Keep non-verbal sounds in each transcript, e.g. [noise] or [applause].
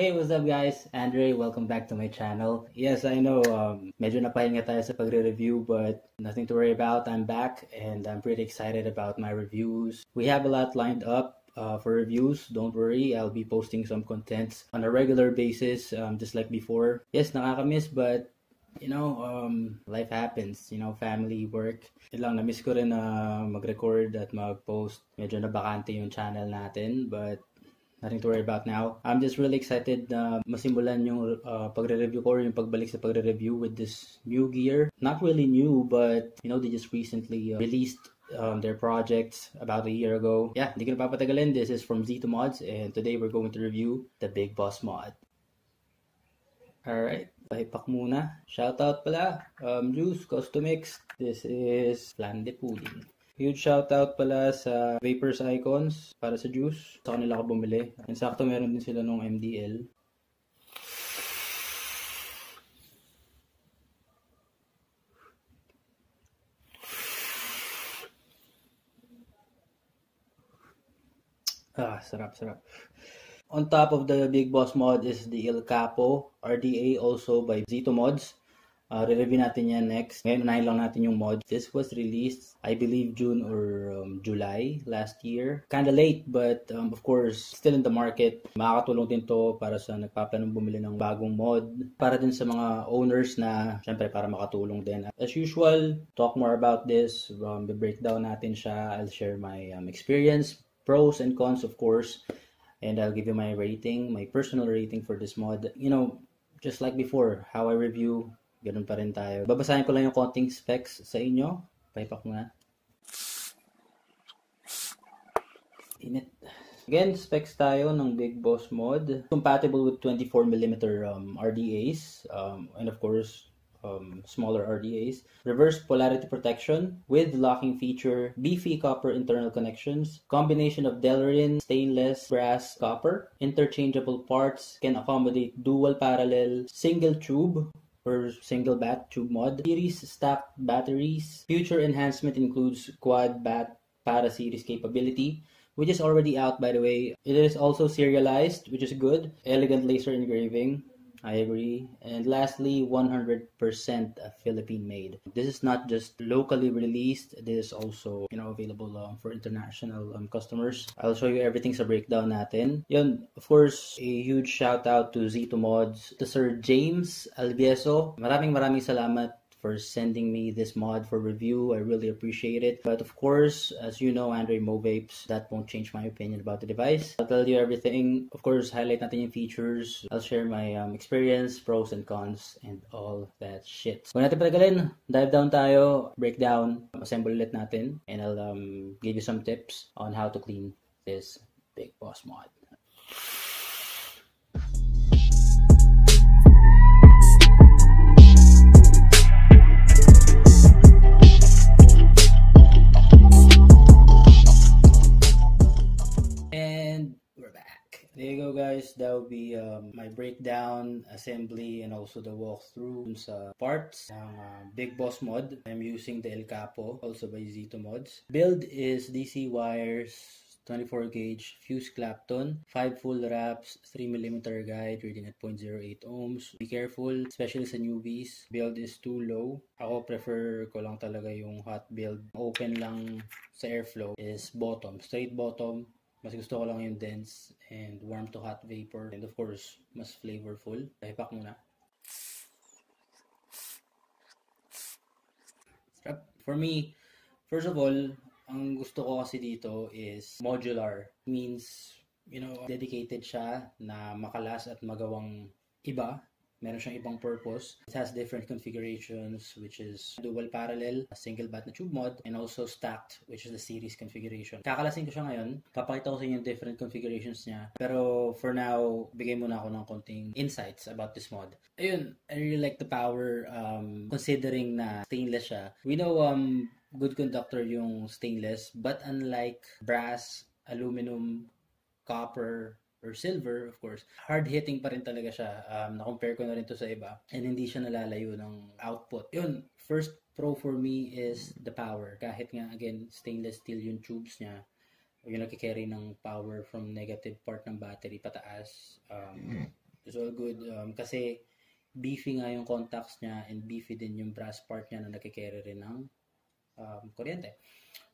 Hey, what's up guys? Andre, welcome back to my channel. Yes, I know, um, medyo napahinga tayo sa pagre-review but nothing to worry about. I'm back and I'm pretty excited about my reviews. We have a lot lined up uh, for reviews. Don't worry, I'll be posting some contents on a regular basis um, just like before. Yes, nakakamiss but you know, um, life happens, you know, family, work. Yun lang, na-miss ko rin na mag-record at mag-post. Medyo nabakante yung channel natin, but nothing to worry about now. I'm just really excited na masimulan yung uh, pagre-review ko or yung pagbalik sa pagre-review with this new gear. Not really new, but, you know, they just recently uh, released um, their projects about a year ago. Yeah, hindi ko na papatagalin. This is from Z2 Mods, and today we're going to review the Big Boss mod. Alright, pahipak muna. Shoutout pala, um, Juice Costumix. This is Flan de Pudding. Huge shoutout pala sa Vapors Icons para sa Juice. Sa kanila ako bumili. And sakto meron din sila nung MDL. Ah, sarap, sarap. On top of the Big Boss mod is the El Capo RDA also by Zito Mods. Uh, re-review natin yan next. Ngayon, unahin lang natin yung mod. This was released, I believe, June or um, July last year. Kinda late, but um, of course, still in the market. Makakatulong din to para sa nagpaplanong bumili ng bagong mod. Para din sa mga owners na, syempre, para makatulong din. As usual, talk more about this. Um, breakdown natin siya. I'll share my um, experience, pros and cons, of course. And I'll give you my rating, my personal rating for this mod. You know, just like before, how I review Ganun pa rin tayo. Babasahin ko lang yung konting specs sa inyo. Paipak muna. Init. Again, specs tayo ng Big Boss mod. Compatible with 24mm um, RDAs. Um, and of course, um, smaller RDAs. Reverse polarity protection with locking feature, beefy copper internal connections, combination of Delrin stainless brass copper, interchangeable parts, can accommodate dual parallel, single tube, or single bat tube mod. Series stacked batteries. Future enhancement includes quad bat para series capability, which is already out by the way. It is also serialized, which is good. Elegant laser engraving. I agree. And lastly, 100% Philippine made. This is not just locally released. This is also, you know, available um, for international um, customers. I'll show you everything sa breakdown natin. Yun, of course, a huge shout out to Zito Mods, to Sir James Albieso. Maraming maraming salamat for sending me this mod for review. I really appreciate it. But of course, as you know, Android Movapes, that won't change my opinion about the device. I'll tell you everything. Of course, highlight natin yung features. I'll share my um, experience, pros and cons, and all that shit. Kung natin patagalin, dive down tayo, breakdown, assemble ulit natin, and I'll um, give you some tips on how to clean this Big Boss mod. There you go guys, that will be um, my breakdown, assembly, and also the walkthrough sa parts ng uh, Big Boss mod. I'm using the El Capo, also by Zito Mods. Build is DC wires, 24 gauge fuse Clapton, 5 full wraps, 3mm guide, reading at 0.08 ohms. Be careful, especially sa newbies. Build is too low. Ako prefer ko lang talaga yung hot build. Open lang sa airflow is bottom, straight bottom. Mas gusto ko lang yung dense and warm to hot vapor. And of course, mas flavorful. Pahipak muna. For me, first of all, ang gusto ko kasi dito is modular. Means, you know, dedicated siya na makalas at magawang iba Meron siyang ibang purpose. It has different configurations which is dual parallel, single bat na tube mod, and also stacked which is the series configuration. Kakalasin ko siya ngayon. Papakita ko sa inyo yung different configurations niya. Pero for now, bigay muna ako ng konting insights about this mod. Ayun, I really like the power um, considering na stainless siya. We know um, good conductor yung stainless but unlike brass, aluminum, copper, or silver, of course, hard-hitting pa rin talaga siya. Um, na-compare ko na rin to sa iba. And hindi siya nalalayo ng output. Yun, first pro for me is the power. Kahit nga, again, stainless steel yung tubes niya, yung nagkikarry ng power from negative part ng battery pataas. Um, It's all good. Um, kasi beefy nga yung contacts niya and beefy din yung brass part niya na nakikerry rin ng um, kuryente.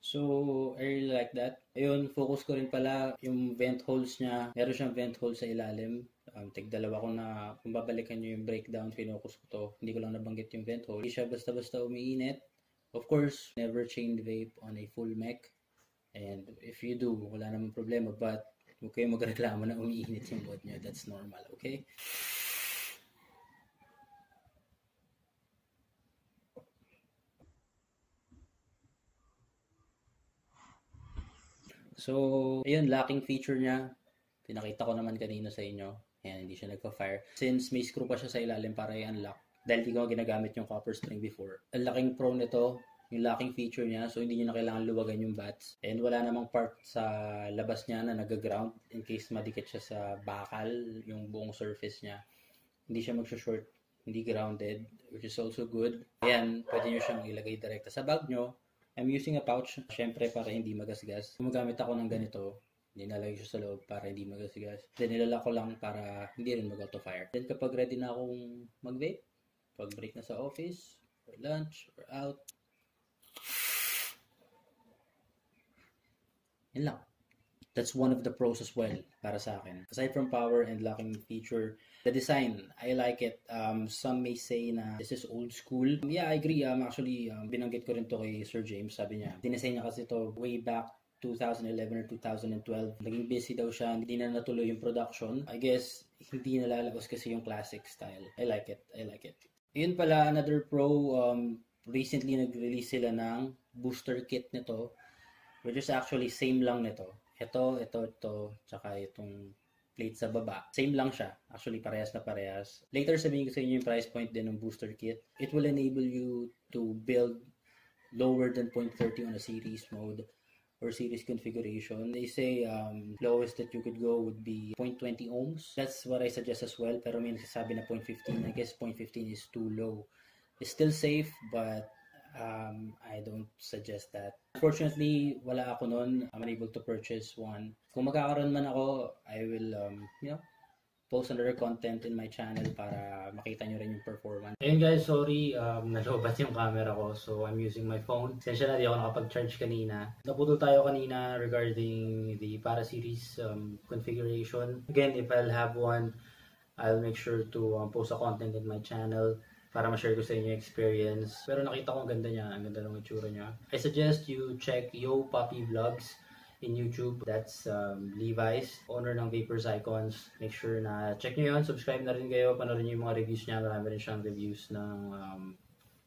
So, I really like that. Ayun, focus ko rin pala yung vent holes niya. Meron siyang vent hole sa ilalim. Um, tig dalawa ko na, kung babalikan nyo yung breakdown, pinocus ko to. Hindi ko lang nabanggit yung vent hole. Hindi siya basta-basta umiinit. Of course, never chain vape on a full mech. And if you do, wala namang problema. But, huwag kayo magreklamo na umiinit yung mod nyo. That's normal, okay? So, ayun, locking feature niya. Pinakita ko naman kanina sa inyo. Ayan, hindi siya nagpa-fire. Since may screw pa siya sa ilalim para i-unlock. Dahil di ko ginagamit yung copper string before. Ang laking pro nito, yung locking feature niya. So, hindi nyo na kailangan luwagan yung bats. And wala namang part sa labas niya na nag-ground in case madikit siya sa bakal, yung buong surface niya. Hindi siya mag-short, hindi grounded, which is also good. Ayan, pwede nyo siyang ilagay direkta sa bag nyo I'm using a pouch, syempre para hindi magasgas. Gumagamit ako ng ganito, nilalagay siya sa loob para hindi magasgas. Then nilala ko lang para hindi rin mag-auto fire. Then kapag ready na akong mag-vape, pag break na sa office, or lunch, or out, yun lang. That's one of the pros as well para sa akin. Aside from power and locking feature, the design, I like it. Um, some may say na this is old school. Yeah, I agree. Um, actually, um, binanggit ko rin to kay Sir James. Sabi niya, dinesign niya kasi to way back 2011 or 2012. Naging busy daw siya, hindi na natuloy yung production. I guess, hindi nalalabas kasi yung classic style. I like it. I like it. Yun pala, another pro, um, recently nag-release sila ng booster kit nito, which is actually same lang nito. Ito, ito, ito, tsaka itong plate sa baba. Same lang siya. Actually, parehas na parehas. Later, sabihin ko sa inyo yung price point din ng booster kit. It will enable you to build lower than 0.30 on a series mode or series configuration. They say um, lowest that you could go would be 0.20 ohms. That's what I suggest as well. Pero may nagsasabi na 0.15. I guess 0.15 is too low. It's still safe, but um, I don't suggest that. Unfortunately, wala ako noon. I'm unable to purchase one. Kung magkakaroon man ako, I will, um, you know, post another content in my channel para makita nyo rin yung performance. Ayun guys, sorry, um, [laughs] nalobat yung camera ko so I'm using my phone. Sensya na di ako nakapag-charge kanina. Naputol tayo kanina regarding the para series um, configuration. Again, if I'll have one, I'll make sure to um, post a content in my channel para ma-share ko sa inyo experience. Pero nakita ko ang ganda niya, ang ganda ng itsura niya. I suggest you check Yo Puppy Vlogs in YouTube. That's um, Levi's, owner ng Vapors Icons. Make sure na check nyo yun, subscribe na rin kayo, panoorin nyo yung mga reviews niya. Marami rin siyang reviews ng um,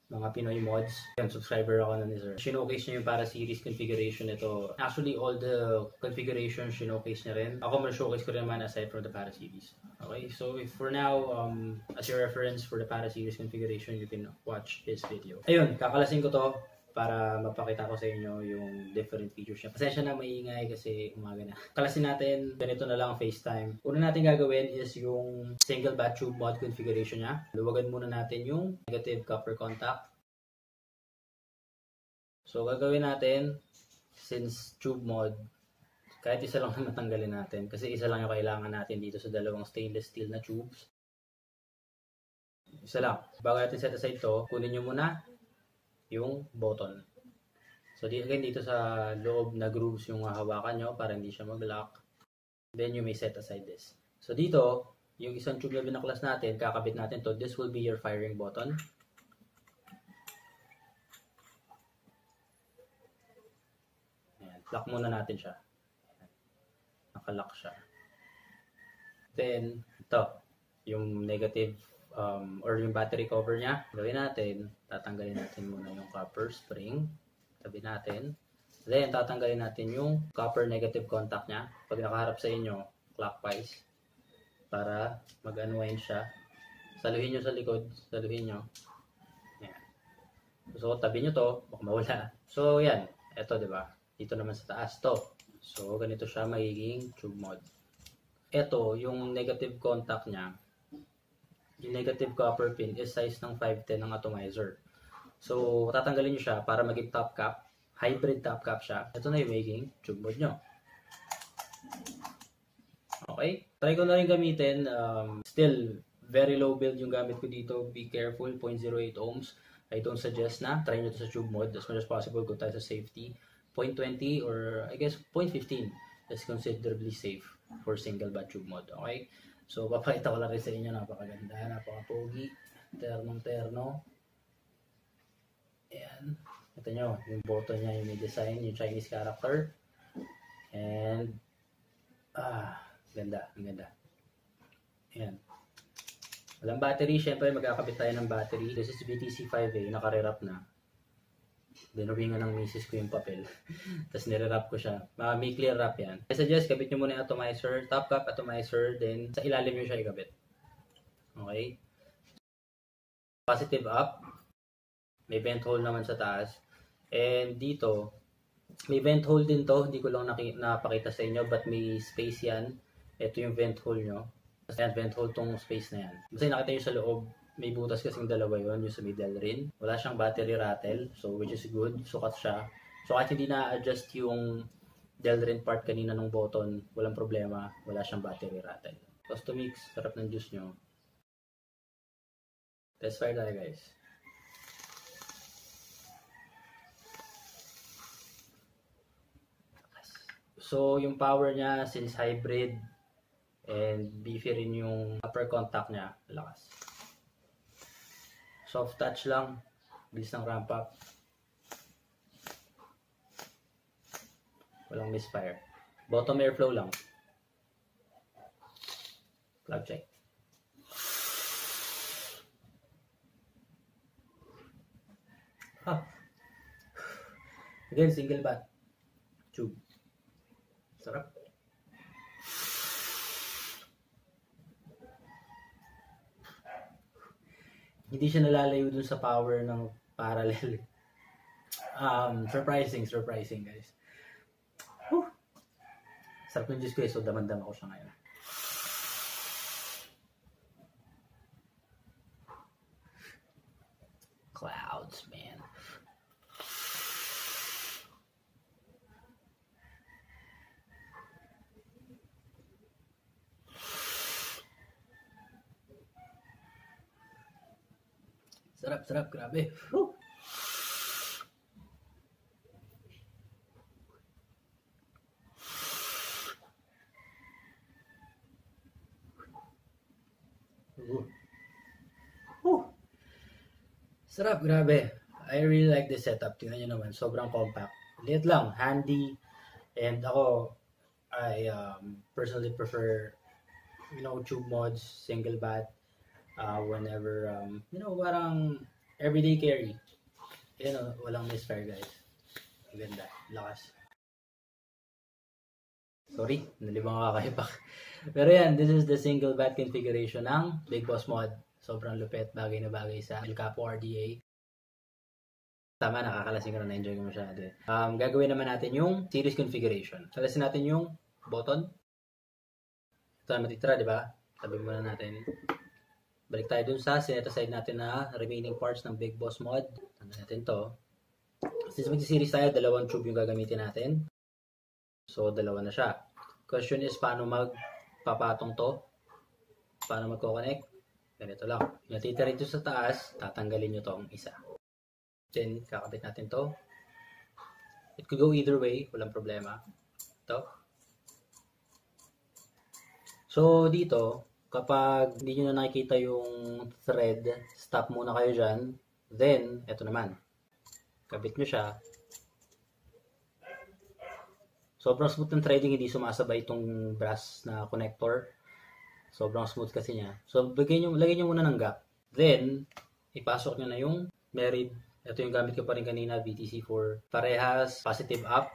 mga Pinoy mods. Yan, subscriber ako na ni Sir. Showcase niya yung para series configuration nito. Actually, all the configuration showcase niya rin. Ako ma-showcase ko rin naman aside from the para series. Okay, so if for now, um, as your reference for the para series configuration, you can watch this video. Ayun, kakalasin ko to para mapakita ko sa inyo yung different features niya. Pasensya na maingay kasi umaga na. [laughs] Kalasin natin, ganito na lang FaceTime. Una natin gagawin is yung single bat tube mod configuration niya. Luwagan muna natin yung negative copper contact. So, gagawin natin, since tube mod, kahit isa lang [laughs] naman tanggalin natin. Kasi isa lang yung kailangan natin dito sa dalawang stainless steel na tubes. Isa lang. Bago natin set aside to, kunin nyo muna yung button. So, again, dito sa loob na grooves yung hawakan nyo para hindi siya mag-lock. Then, you may set aside this. So, dito, yung isang tube na binaklas natin, kakabit natin to. This will be your firing button. Ayan, lock muna natin siya. Nakalock siya. Then, ito, yung negative um, or yung battery cover niya, gawin natin, tatanggalin natin muna yung copper spring, tabi natin. Then, tatanggalin natin yung copper negative contact niya. Pag nakaharap sa inyo, clockwise, para mag-unwind siya. Saluhin nyo sa likod, saluhin nyo. Yan. So, tabi nyo to, baka mawala. So, yan. Ito, di ba? Dito naman sa taas to. So, ganito siya magiging tube mod. Ito, yung negative contact niya, yung negative copper pin is size ng 510 ng atomizer. So, tatanggalin nyo siya para maging top cap. Hybrid top cap siya. Ito na yung maging tube mod nyo. Okay? Try ko na rin gamitin. Um, still, very low build yung gamit ko dito. Be careful, 0.08 ohms. I don't suggest na. Try nyo to sa tube mode as much as possible. Go tayo sa safety. 0.20 or I guess 0.15 is considerably safe for single bat tube mode. Okay? So, papakita ko lang rin sa inyo. Napakaganda, napaka-pogi. Ternong-terno. Ayan. Ito nyo, yung button niya, yung design, yung Chinese character. And, ah, Ganda, ang ganda. Ayan. Walang battery, syempre magkakabit tayo ng battery. This is BTC5A, naka-rewrap na. Dinuringan ng misis ko yung papel. [laughs] Tapos nire-wrap ko siya. Uh, may clear wrap yan. I suggest, kabit nyo muna yung atomizer, top cap atomizer, then sa ilalim nyo siya ikabit. Okay? Positive up. May vent hole naman sa taas. And dito, may vent hole din to. Hindi ko lang napakita sa inyo, but may space yan ito yung vent hole nyo. Yan, vent hole tong space na yan. Basta nakita nyo sa loob, may butas kasing dalawa yon yung sa middle rin. Wala siyang battery rattle, so which is good. Sukat siya. So kahit hindi na-adjust yung Delrin part kanina ng button, walang problema. Wala siyang battery rattle. Tapos to mix, sarap ng juice nyo. Test fire tayo guys. So, yung power niya, since hybrid, And beefy rin yung upper contact niya. Lakas. Soft touch lang. Bilis ng ramp up. Walang misfire. Bottom airflow lang. Plug check. Ha. Again, single bat. Tube. Sarap. Hindi siya nalalayo dun sa power ng parallel. Um, surprising, surprising guys. Whew. Sarap ng Diyos ko eh, so damandam ako siya ngayon. Clouds, man. Sarap, grabe. Woo! Sarap, grabe. I really like this setup. Tingnan nyo naman, sobrang compact. Liit lang, handy. And ako, I um, personally prefer, you know, tube mods, single bat uh, whenever, um, you know, parang everyday carry. You know, walang misfire guys. Ang. Lakas. Sorry, nalibang ako kakaipak. Pero yan, this is the single bat configuration ng Big Boss Mod. Sobrang lupet, bagay na bagay sa El Capo RDA. Tama, nakakalasing ka na, na-enjoy ko masyado. Um, gagawin naman natin yung series configuration. Kalasin natin yung button. Ito na matitira, di ba? Tabi muna natin. Balik tayo dun sa sinet-aside natin na remaining parts ng Big Boss mod. Ano natin to. Since mag-series tayo, dalawang tube yung gagamitin natin. So, dalawa na siya. Question is, paano magpapatong to? Paano magko-connect? Ganito lang. Yung natitira rito sa taas, tatanggalin nyo tong isa. Then, kakabit natin to. It could go either way. Walang problema. Ito. So, dito, kapag hindi nyo na nakikita yung thread, stop muna kayo dyan. Then, eto naman. Kabit nyo siya. Sobrang smooth ng threading, hindi sumasabay itong brass na connector. Sobrang smooth kasi niya. So, bigyan nyo, lagyan nyo muna ng gap. Then, ipasok nyo na yung merid. Ito yung gamit ko pa rin kanina, VTC4. Parehas, positive up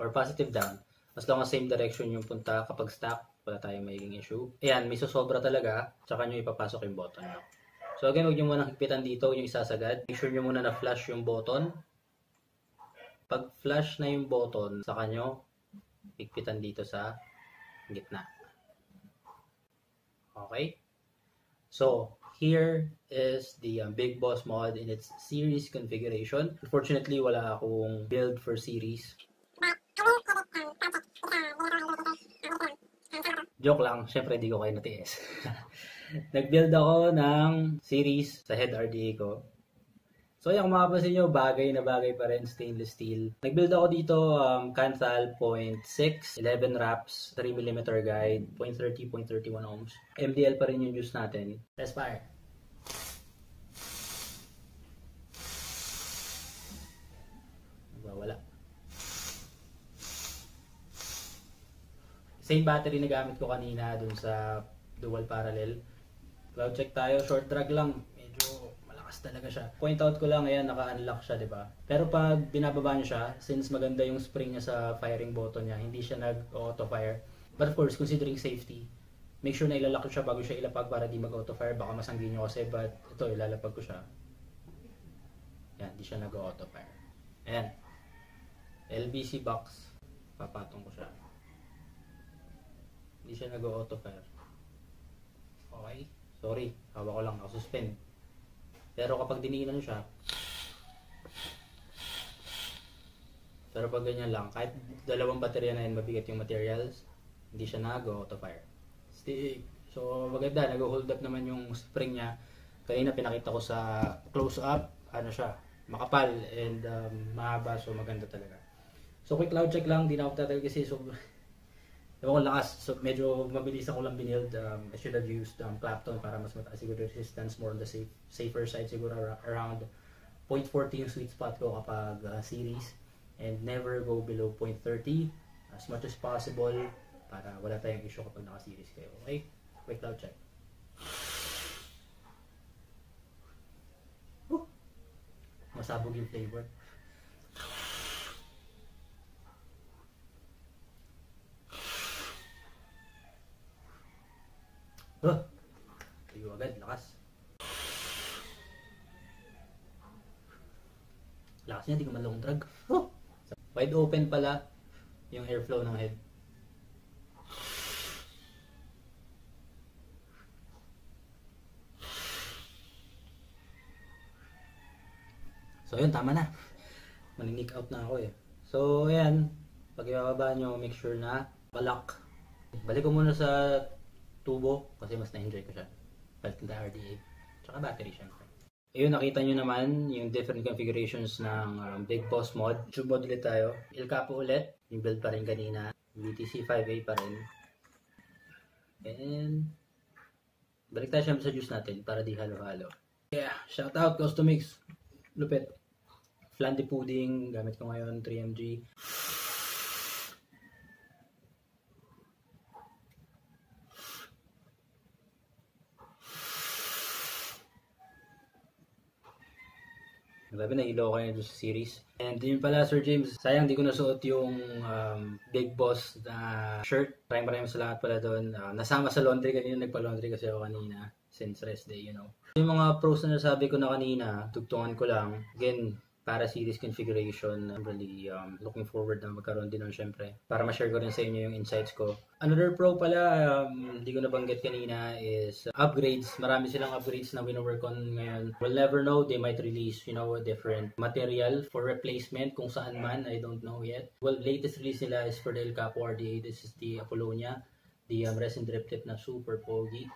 or positive down. As long as same direction yung punta kapag stack, wala tayong magiging issue. Ayan, may susobra talaga, tsaka nyo ipapasok yung button nyo. So again, huwag nyo muna higpitan dito yung isasagad. Make sure nyo muna na flash yung button. Pag flash na yung button, saka nyo higpitan dito sa gitna. Okay? So, here is the um, Big Boss mod in its series configuration. Unfortunately, wala akong build for series. Joke lang, syempre di ko kayo natiis. [laughs] Nag-build ako ng series sa head RDA ko. So yan, kung makapansin nyo, bagay na bagay pa rin, stainless steel. Nag-build ako dito, um, Canthal 0.6, 11 wraps, 3mm guide, 0.30, 0.31 ohms. MDL pa rin yung use natin. Let's fire! Wala. Same battery na gamit ko kanina dun sa dual parallel. Cloud check tayo, short drag lang. Medyo malakas talaga siya. Point out ko lang, ayan, naka-unlock siya, di ba? Pero pag binababa niyo siya, since maganda yung spring niya sa firing button niya, hindi siya nag-auto fire. But of course, considering safety, make sure na ilalak ko siya bago siya ilapag para di mag-auto fire. Baka masanggi nyo kasi, but ito, ilalapag ko siya. Yan, di siya nag-auto fire. Ayan. LBC box. Papatong ko siya. Hindi siya nag-auto fire. Okay. Sorry. Hawa ko lang. Nakasuspend. Pero kapag diniinan siya, pero pag ganyan lang, kahit dalawang baterya na yun, mabigat yung materials, hindi siya nag-auto fire. So, maganda. Nag-hold up naman yung spring niya. Kanina pinakita ko sa close up, ano siya, makapal and um, mahaba. So, maganda talaga. So, quick cloud check lang. Di ako tatagal kasi so, Ewan ko lakas. So, medyo mabilis ako lang binild. Um, I should have used um, Clapton para mas mataas siguro resistance. More on the safe, safer side siguro around 0.40 yung sweet spot ko kapag uh, series. And never go below 0.30 as much as possible para wala tayong issue kapag naka-series kayo. Okay? Quick cloud check. Masabog yung flavor. Huh? Tiyo agad, lakas. Lakas niya, di ko man long drag. Huh? Wide open pala yung airflow ng head. So yun, tama na. Maninik out na ako eh. So ayan, pag ibababa nyo, make sure na balak. Balik ko muna sa tubo kasi mas na-enjoy ko siya. Balik na RDA. Tsaka battery syempre. Ayun, nakita nyo naman yung different configurations ng um, Big Boss mod. Tube mod ulit tayo. El Capo ulit. Yung build pa rin kanina. VTC 5A pa rin. And balik tayo syempre sa juice natin para di halo-halo. Yeah, shout out Customix. Lupit. Flandy pudding, gamit ko ngayon 3MG. Grabe na ilo ko yun sa series. And yun pala Sir James, sayang di ko nasuot yung um, Big Boss na shirt. Maraming maraming salamat pala doon. Uh, nasama sa laundry kanina, nagpa-laundry kasi ako kanina since rest day, you know. Yung mga pros na nasabi ko na kanina, tugtungan ko lang. Again, para series configuration. I'm really um, looking forward na magkaroon din nun syempre. Para ma-share ko rin sa inyo yung insights ko. Another pro pala, um, hindi ko nabanggit kanina is upgrades. Marami silang upgrades na wino-work on ngayon. We'll never know, they might release, you know, a different material for replacement kung saan man, I don't know yet. Well, latest release nila is for the El Capo RDA. This is the Apollonia. The um, resin drip tip na super pogi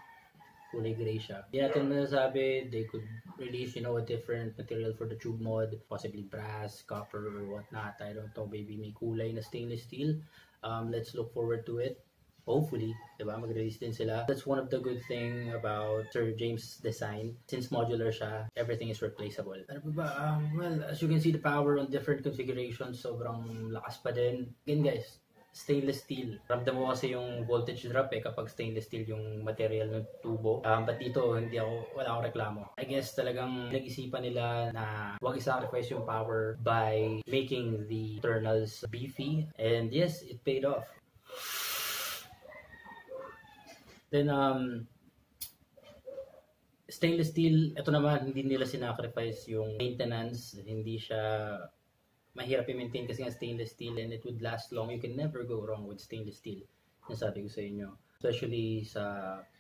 kulay gray siya. Hindi natin masasabi, they could release, you know, a different material for the tube mod, possibly brass, copper, or whatnot. I don't know, maybe may kulay na stainless steel. Um, let's look forward to it. Hopefully, diba, mag-release din sila. That's one of the good thing about Sir James' design. Since modular siya, everything is replaceable. Ano ba ba? Um, well, as you can see, the power on different configurations, sobrang lakas pa din. Again guys, stainless steel. Ramdam mo kasi yung voltage drop eh kapag stainless steel yung material ng tubo. Um, but dito, hindi ako, wala akong reklamo. I guess talagang nag-isipan nila na wag i-sacrifice yung power by making the internals beefy. And yes, it paid off. Then, um, stainless steel, ito naman, hindi nila sinacrifice yung maintenance. Hindi siya mahirap i-maintain kasi nga stainless steel and it would last long. You can never go wrong with stainless steel. Nasabi ko sa inyo. Especially sa,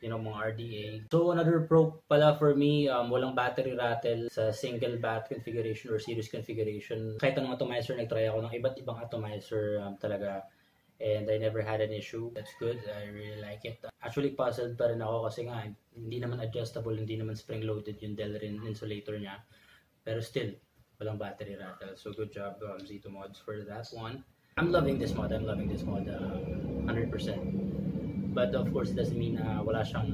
you know, mga RDA. So, another pro pala for me, um, walang battery rattle sa single bat configuration or series configuration. Kahit anong atomizer, nag-try ako ng iba't ibang atomizer um, talaga and I never had an issue. That's good. I really like it. Actually, puzzled pa rin ako kasi nga, hindi naman adjustable, hindi naman spring-loaded yung Delrin insulator niya. Pero still, walang battery rattle. So good job, um, Zito Mods, for that one. I'm loving this mod. I'm loving this mod uh, 100%. But of course, it doesn't mean na wala siyang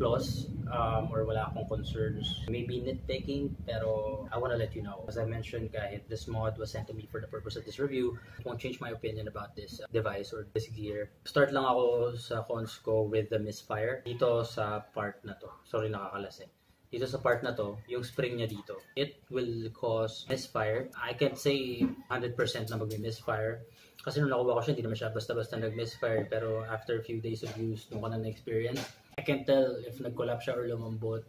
flaws um, or wala akong concerns. Maybe nitpicking, pero I wanna let you know. As I mentioned, kahit this mod was sent to me for the purpose of this review, it won't change my opinion about this uh, device or this gear. Start lang ako sa cons ko with the misfire dito sa part na to. Sorry, nakakalasing dito sa part na to, yung spring niya dito, it will cause misfire. I can't say 100% na mag-misfire kasi nung nakuha ko siya, hindi naman siya basta-basta nag-misfire. Pero after a few days of use, nung ko na na-experience, I can't tell if nag-collapse siya or lumambot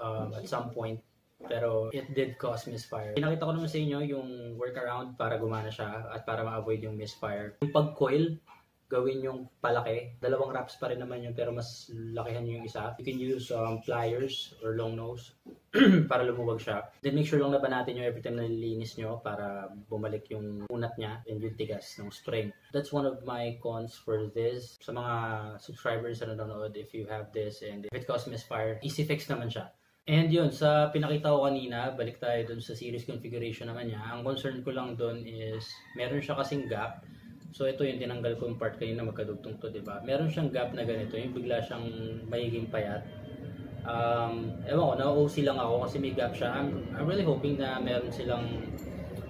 um, at some point. Pero it did cause misfire. Pinakita ko naman sa inyo yung workaround para gumana siya at para ma-avoid yung misfire. Yung pag-coil, gawin yung palaki. Dalawang wraps pa rin naman yun pero mas lakihan yung isa. You can use um, pliers or long nose [clears throat] para lumuwag siya. Then make sure lang laban natin yung every time na nililinis nyo para bumalik yung unat niya and yung tigas ng spring. That's one of my cons for this. Sa mga subscribers na nanonood, if you have this and if it causes misfire, easy fix naman siya. And yun, sa pinakita ko kanina, balik tayo dun sa series configuration naman niya. Ang concern ko lang dun is, meron siya kasing gap So ito yung tinanggal ko yung part kanina magkadugtong to, 'di ba? Meron siyang gap na ganito, yung bigla siyang magiging payat. Um, ewan ko, na-OC lang ako kasi may gap siya. I'm, I'm really hoping na meron silang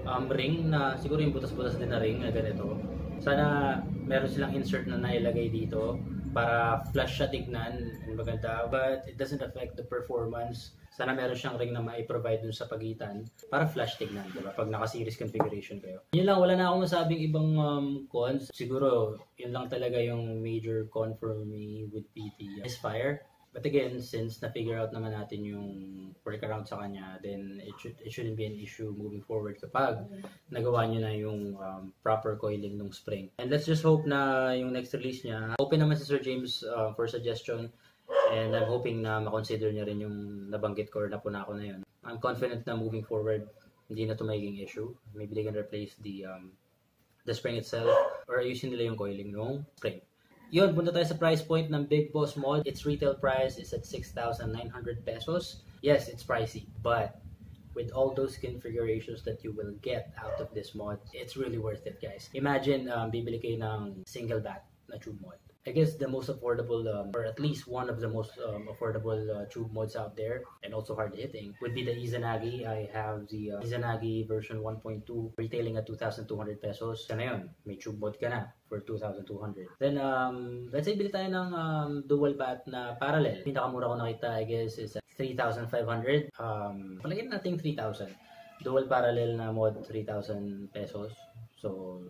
um, ring na siguro yung butas-butas din na ring na ganito. Sana meron silang insert na nailagay dito para flush siya tignan and maganda. But it doesn't affect the performance sana meron siyang ring na mai-provide dun sa pagitan para flash tignan, di ba? Pag naka-series configuration kayo. Yun lang, wala na akong masabing ibang um, cons. Siguro, yun lang talaga yung major con for me with PT. Uh, Misfire. But again, since na-figure out naman natin yung workaround sa kanya, then it, should, it shouldn't be an issue moving forward kapag nagawa nyo na yung um, proper coiling ng spring. And let's just hope na yung next release niya, open naman si Sir James uh, for suggestion And I'm hoping na makonsider niya rin yung nabanggit ko or napuna ko na yun. I'm confident na moving forward, hindi na to magiging issue. Maybe they can replace the um, the spring itself or ayusin nila yung coiling ng spring. Yun, punta tayo sa price point ng Big Boss Mod. Its retail price is at 6,900 pesos. Yes, it's pricey, but with all those configurations that you will get out of this mod, it's really worth it, guys. Imagine, um, bibili kayo ng single bat na tube mod. I guess the most affordable, um, or at least one of the most um, affordable uh, tube mods out there, and also hard hitting, would be the Izanagi. I have the uh, Izanagi version 1.2 retailing at 2,200 pesos. Sana yun, may tube mod ka na for 2,200. Then, um, let's say bili ng um, dual bat na parallel. Pinakamura ko nakita, I guess, is 3,500. Um, palagyan natin 3,000. Dual parallel na mod, 3,000 pesos. So,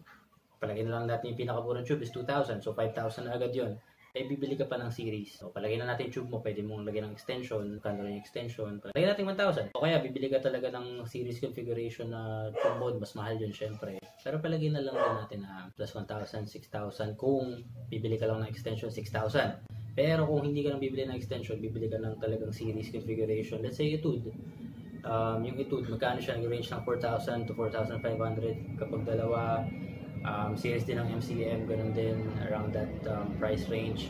palagay na lang natin yung pinakamurang tube is 2,000. So, 5,000 na agad yun. Eh, bibili ka pa ng series. So, palagay na natin tube mo. Pwede mong lagyan ng extension. Rin yung extension. Palagay natin 1,000. O kaya, bibili ka talaga ng series configuration na tube mode. Mas mahal yun, syempre. Pero palagay na lang natin na plus 1,000, 6,000. Kung bibili ka lang ng extension, 6,000. Pero kung hindi ka nang bibili ng extension, bibili ka ng talagang series configuration. Let's say Etude. Um, yung Etude, magkano siya? Nag-range ng 4,000 to 4,500 kapag dalawa Um, din ng MCM, ganun din around that um, price range.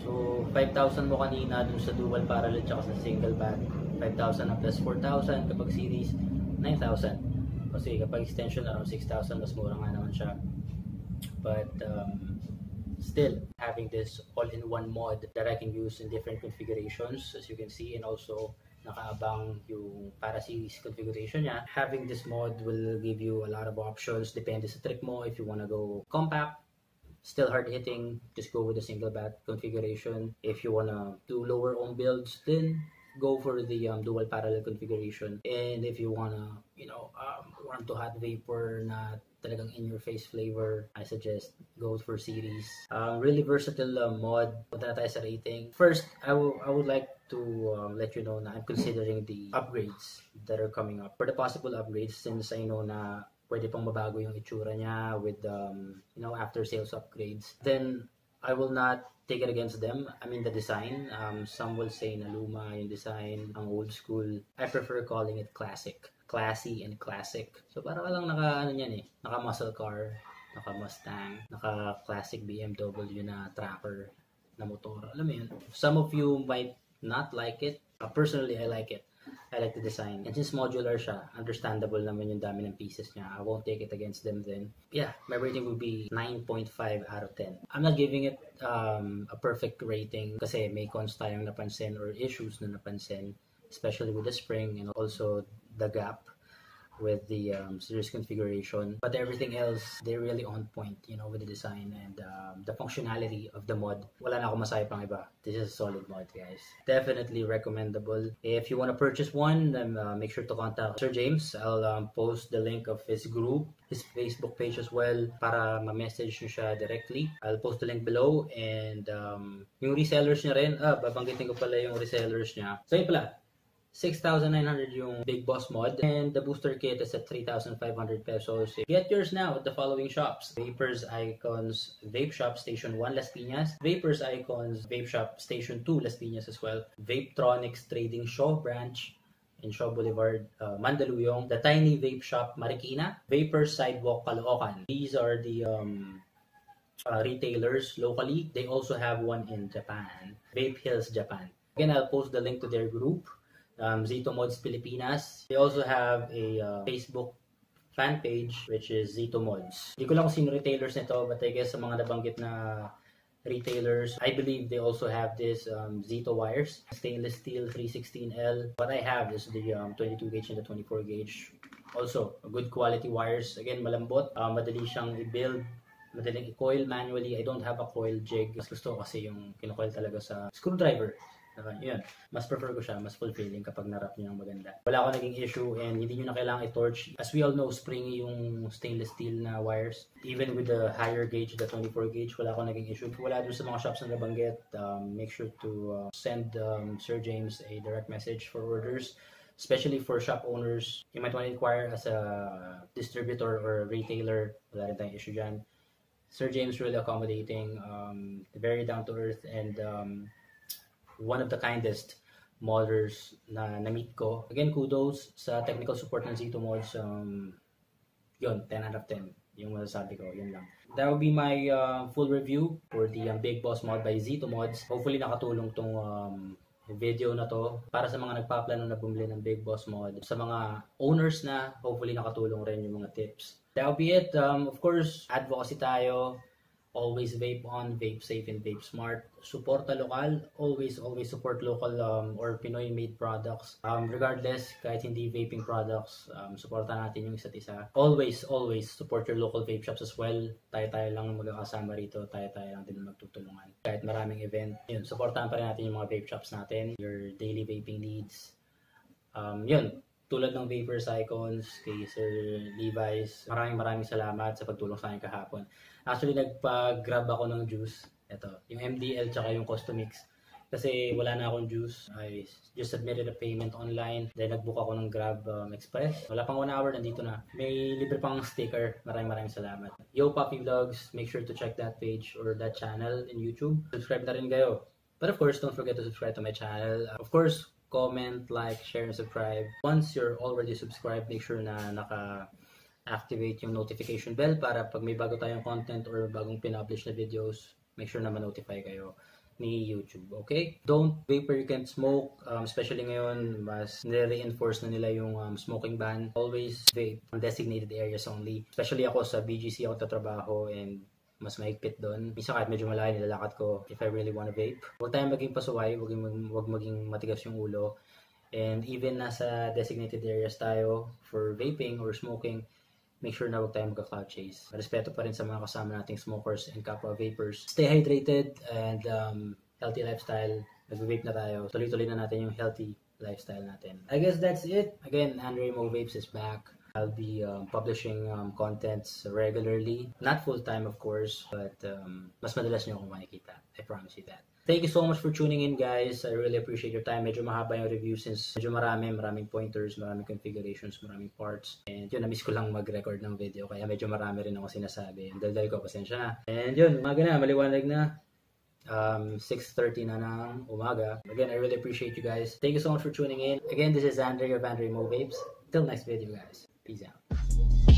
So, 5,000 mo kanina dun sa dual parallel tsaka sa single bat. 5,000 na plus 4,000 kapag series, 9,000. Kasi kapag extension around 6,000, mas mura nga naman siya. But, um, still, having this all-in-one mod that I can use in different configurations, as you can see, and also nakaabang yung para series configuration niya. Having this mod will give you a lot of options. Depende sa trick mo. If you wanna go compact, still hard hitting, just go with the single bat configuration. If you wanna do lower ohm builds, then go for the um, dual parallel configuration. And if you wanna, you know, um, warm to hot vapor na talagang in-your-face flavor, I suggest go for series. Um, really versatile uh, mod. Punta na tayo sa rating. First, I, I would like to um, let you know na I'm considering the upgrades that are coming up. For the possible upgrades, since I know na pwede pang mabago yung itsura niya with, um, you know, after sales upgrades, then I will not take it against them. I mean, the design. Um, some will say na luma yung design, ang old school. I prefer calling it classic classy and classic. So para ka lang naka ano niyan eh, naka muscle car naka Mustang, naka classic BMW na tracker na motor. Alam mo yun, some of you might not like it. Uh, personally, I like it. I like the design. And since modular siya, understandable naman yung dami ng pieces niya. I won't take it against them then. Yeah, my rating would be 9.5 out of 10. I'm not giving it um, a perfect rating kasi may cons tayong napansin or issues na napansin, especially with the spring and also the gap with the um, series configuration. But everything else, they're really on point, you know, with the design and um, the functionality of the mod. Wala na ako masabi pang iba. This is a solid mod, guys. Definitely recommendable. If you want to purchase one, then uh, make sure to contact Sir James. I'll um, post the link of his group, his Facebook page as well, para ma-message nyo siya directly. I'll post the link below and um, yung resellers niya rin, ah, babanggitin ko pala yung resellers niya. So yun pala, 6,900 yung Big Boss mod. And the booster kit is at 3,500 pesos. Get yours now at the following shops. Vapors Icons Vape Shop Station 1 Las Piñas. Vapors Icons Vape Shop Station 2 Las Piñas as well. Vapetronics Trading Shaw Branch in Shaw Boulevard, uh, Mandaluyong. The Tiny Vape Shop Marikina. Vapors Sidewalk Caloocan. These are the um, uh, retailers locally. They also have one in Japan. Vape Hills, Japan. Again, I'll post the link to their group um, Zito Mods Pilipinas. They also have a uh, Facebook fan page which is Zito Mods. Hindi ko lang kung sino retailers nito but I guess sa mga nabanggit na retailers, I believe they also have this um, Zito wires, stainless steel 316L. What I have is the um, 22 gauge and the 24 gauge. Also, good quality wires. Again, malambot. Uh, madali siyang i-build madaling i-coil manually. I don't have a coil jig. Mas gusto kasi yung kino-coil talaga sa screwdriver. Saka, yun, mas prefer ko siya, mas fulfilling kapag narap niyo ng maganda. Wala ako naging issue and hindi niyo na kailangan i-torch. As we all know, springy yung stainless steel na wires. Even with the higher gauge, the 24 gauge, wala ako naging issue. Wala doon sa mga shops na nabanggit, um, make sure to uh, send um, Sir James a direct message for orders especially for shop owners, you might want to inquire as a distributor or a retailer. Wala rin tayong issue dyan. Sir James really accommodating, um, very down to earth, and um, one of the kindest modders na na-meet ko. Again, kudos sa technical support ng Zito Mods. Um, yun, 10 out of 10. Yung masasabi ko, yun lang. That will be my uh, full review for the um, Big Boss mod by Zito Mods. Hopefully nakatulong tong um, video na to para sa mga nagpaplano na bumili ng Big Boss mod. Sa mga owners na, hopefully nakatulong rin yung mga tips. That will be it. Um, of course, advocacy tayo always vape on, vape safe, and vape smart. Suporta lokal, always, always support local um, or Pinoy-made products. Um, regardless, kahit hindi vaping products, um, suporta natin yung isa't isa. Always, always support your local vape shops as well. Tayo-tayo lang magkakasama rito, tayo-tayo lang din magtutulungan. Kahit maraming event, yun, supportahan pa rin natin yung mga vape shops natin, your daily vaping needs. Um, yun, tulad ng Vapors Icons, kay Sir Levi's, maraming maraming salamat sa pagtulong sa akin kahapon. Actually, nagpa-grab ako ng juice. Ito, yung MDL tsaka yung Customix. Kasi wala na akong juice. I just submitted a payment online. Then nagbook ako ng Grab um, Express. Wala pang 1 hour, nandito na. May libre pang sticker. Maraming maraming salamat. Yo Poppy Vlogs, make sure to check that page or that channel in YouTube. Subscribe na rin kayo. But of course, don't forget to subscribe to my channel. Of course, comment, like, share, and subscribe. Once you're already subscribed, make sure na naka activate yung notification bell para pag may bago tayong content or bagong pinublish na videos, make sure na ma-notify kayo ni YouTube, okay? Don't vapor, you can't smoke, um, especially ngayon, mas nire-reinforce na nila yung um, smoking ban. Always vape on designated areas only. Especially ako sa BGC ako tatrabaho and mas mahigpit doon. Minsan kahit medyo malayo nilalakad ko if I really wanna vape. Huwag tayong maging pasuway, huwag, huwag maging matigas yung ulo. And even nasa designated areas tayo for vaping or smoking, make sure na huwag tayo magka-cloud chase. Respeto pa rin sa mga kasama nating smokers and kapwa vapors. Stay hydrated and um, healthy lifestyle. Nag-vape na tayo. Tuloy-tuloy na natin yung healthy lifestyle natin. I guess that's it. Again, Andre Mo Vapes is back. I'll be um, publishing um, contents regularly. Not full-time, of course, but um, mas madalas nyo akong makikita. I promise you that. Thank you so much for tuning in, guys. I really appreciate your time. Medyo mahaba yung review since medyo marami, maraming pointers, maraming configurations, maraming parts. And yun, na-miss ko lang mag-record ng video. Kaya medyo marami rin ako sinasabi. And daldal ko, pasensya na. And yun, umaga na, maliwanag na. Um, 6.30 na ng umaga. Again, I really appreciate you guys. Thank you so much for tuning in. Again, this is Andre of Andre Mo Vapes. Till next video, guys. Peace out.